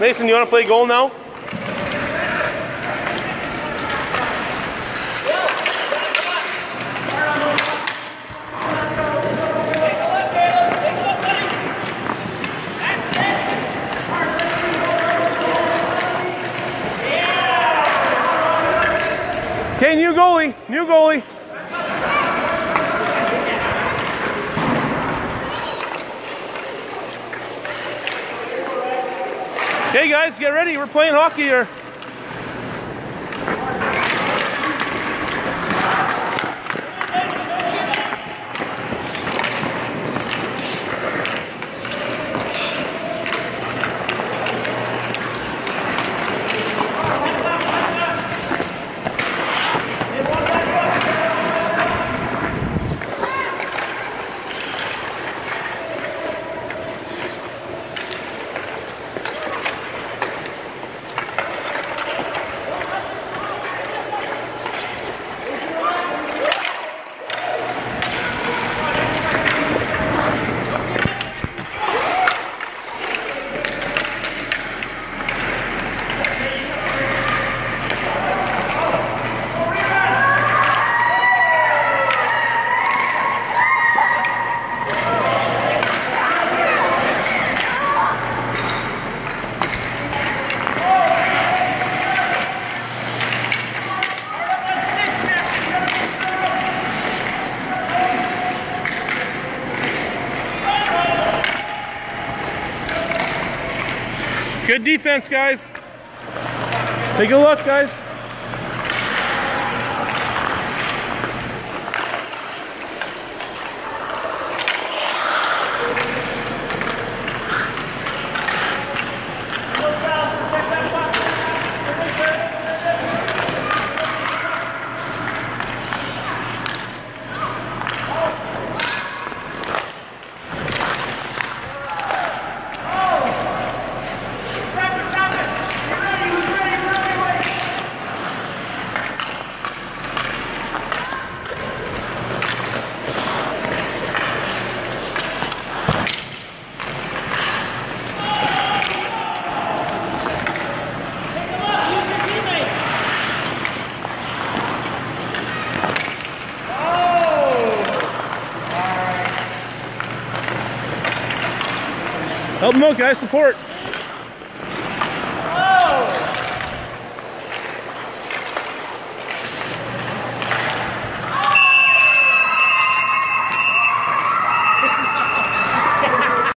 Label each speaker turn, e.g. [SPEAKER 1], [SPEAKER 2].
[SPEAKER 1] Mason, you want to play goal now? Okay, new goalie, new goalie. Okay, guys, get ready. We're playing hockey here. Good defense, guys. Take a look, guys. Help them out, guys. Support.